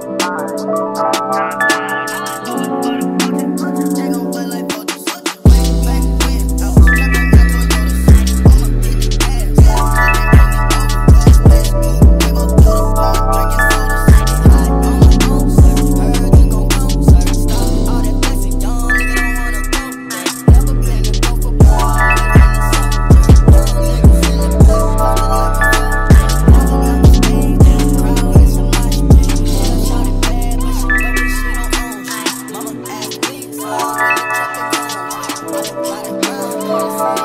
Bye.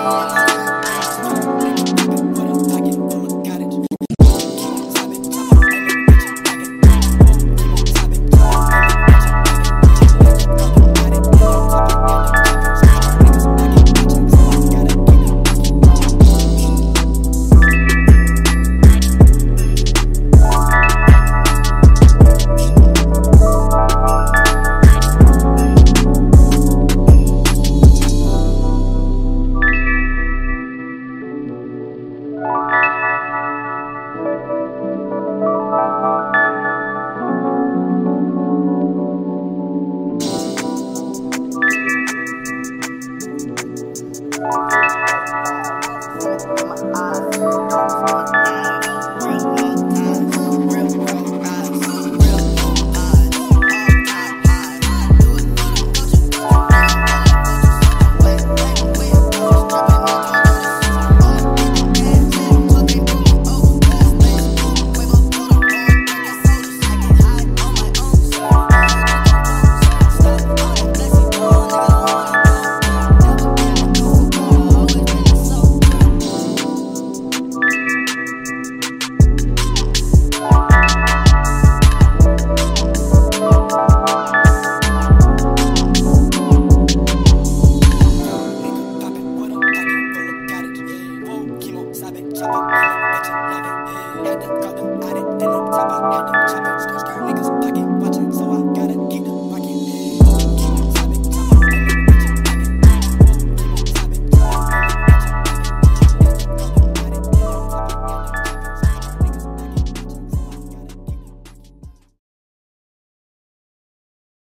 Música top, got it, got it, got it, got it, got it, got it, got it, got it,